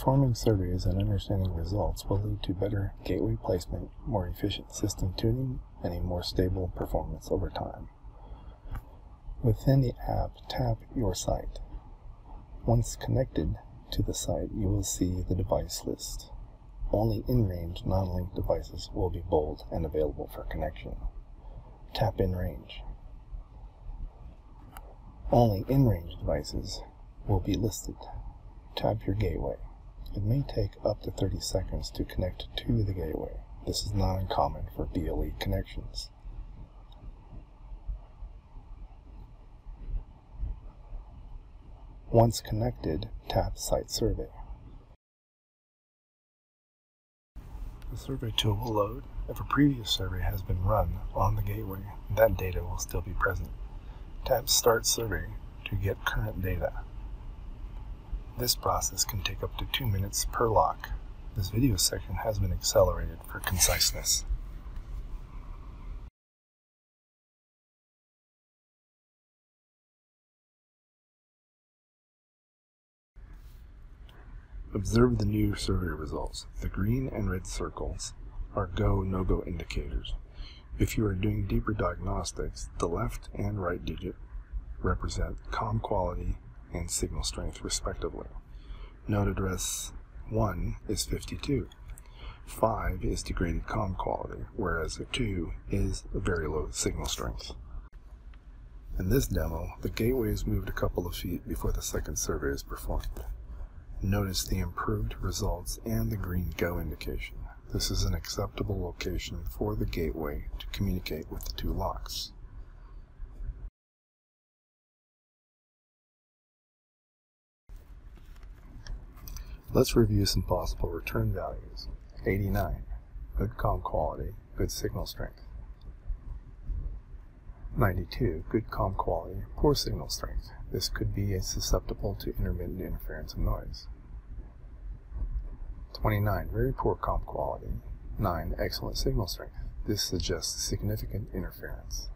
Performing surveys and understanding results will lead to better gateway placement, more efficient system tuning, and a more stable performance over time. Within the app, tap Your Site. Once connected to the site, you will see the device list. Only in-range non-linked devices will be bold and available for connection. Tap in range. Only in-range devices will be listed. Tap your gateway. It may take up to 30 seconds to connect to the gateway. This is not uncommon for BLE connections. Once connected, tap Site Survey. The survey tool will load. If a previous survey has been run on the gateway, that data will still be present. Tap Start Survey to get current data. This process can take up to 2 minutes per lock. This video section has been accelerated for conciseness. Observe the new survey results. The green and red circles are go, no-go indicators. If you are doing deeper diagnostics, the left and right digit represent COM quality and signal strength respectively. Node address 1 is 52. 5 is degraded COM quality, whereas 2 is a very low signal strength. In this demo, the gateway is moved a couple of feet before the second survey is performed. Notice the improved results and the green go indication. This is an acceptable location for the gateway to communicate with the two locks. Let's review some possible return values. 89, good COM quality, good signal strength. 92, good COM quality, poor signal strength. This could be susceptible to intermittent interference and noise. 29. Very poor COM quality. 9. Excellent signal strength. This suggests significant interference.